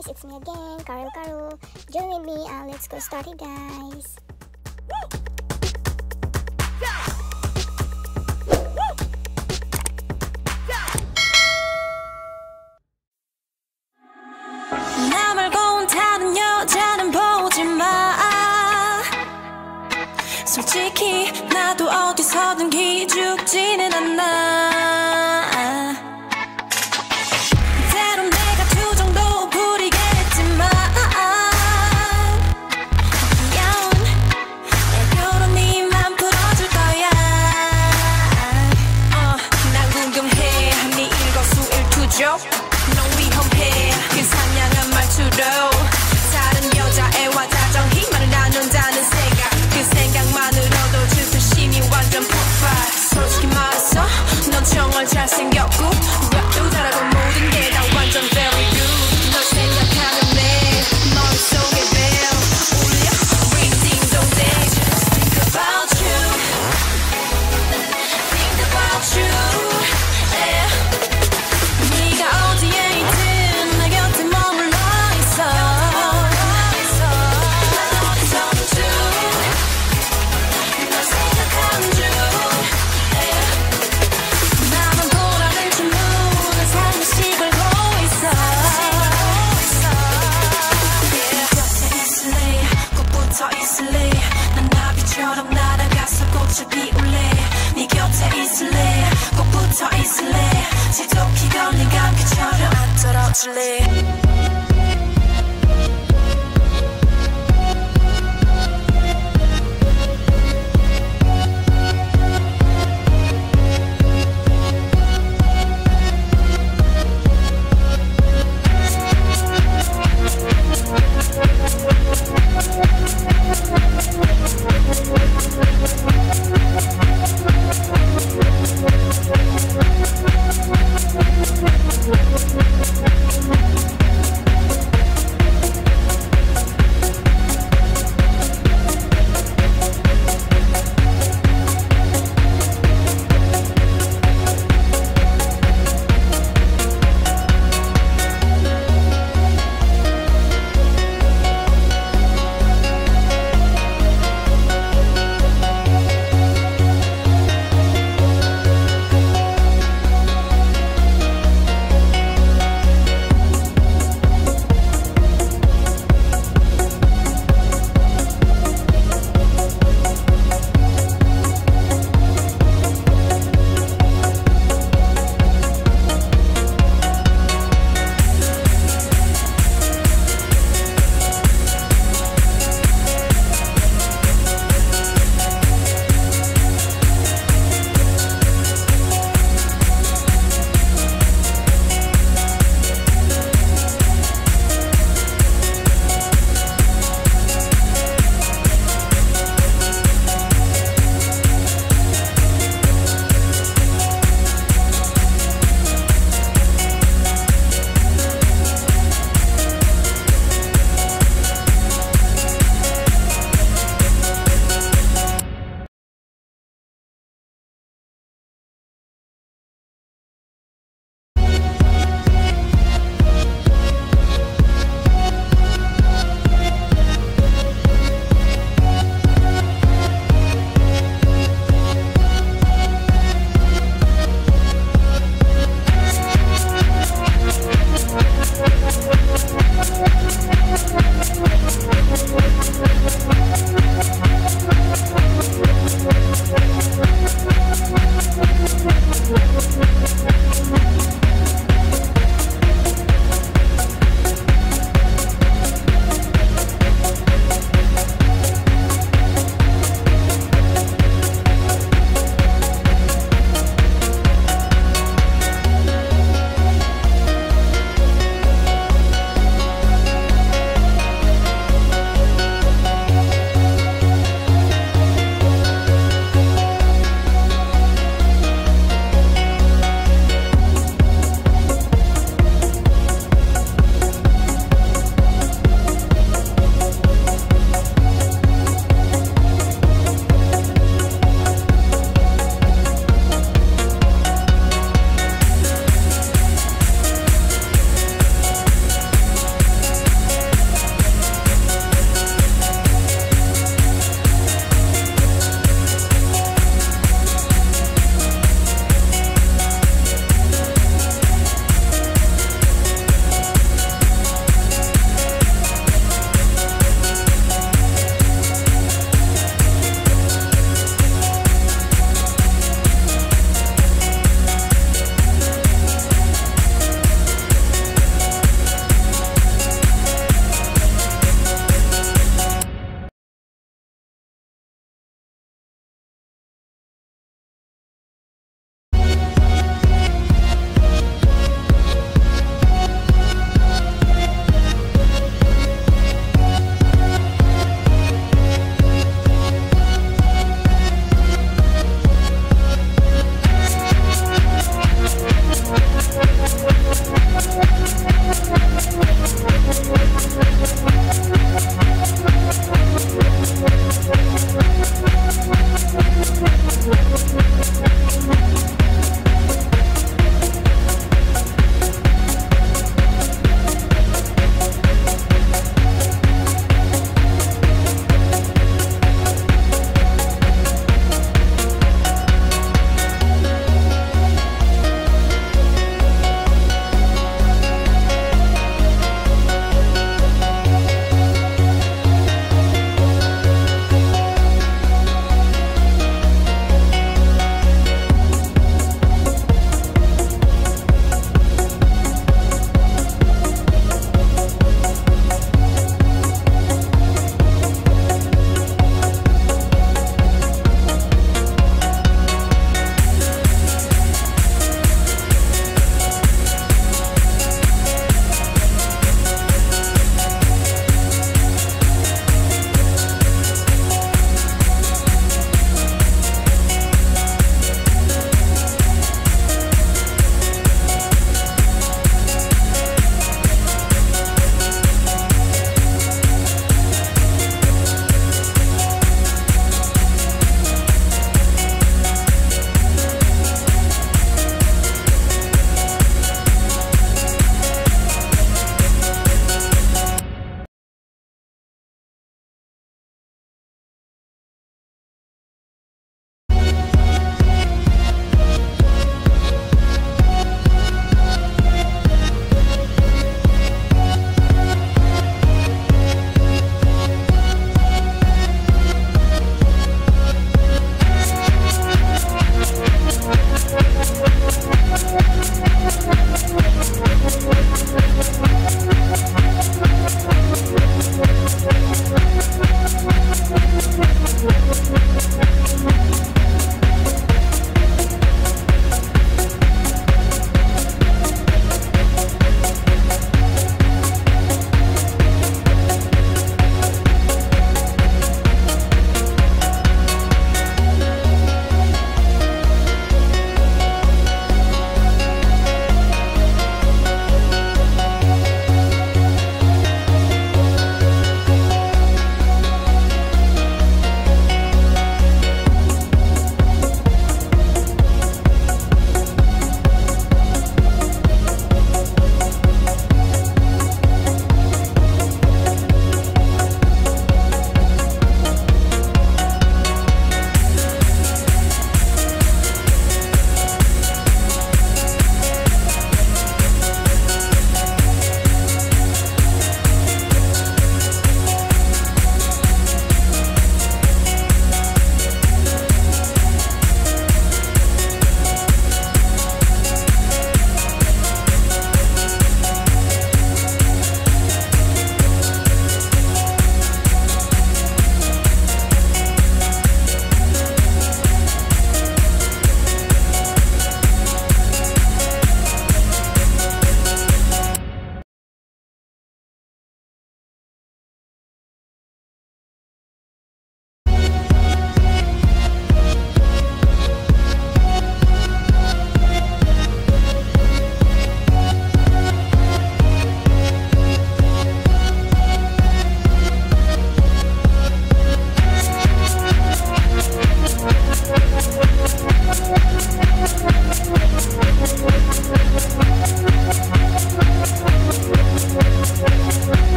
guys, it's me again, Carl Caro. Join with me and let's go study guys. naturally.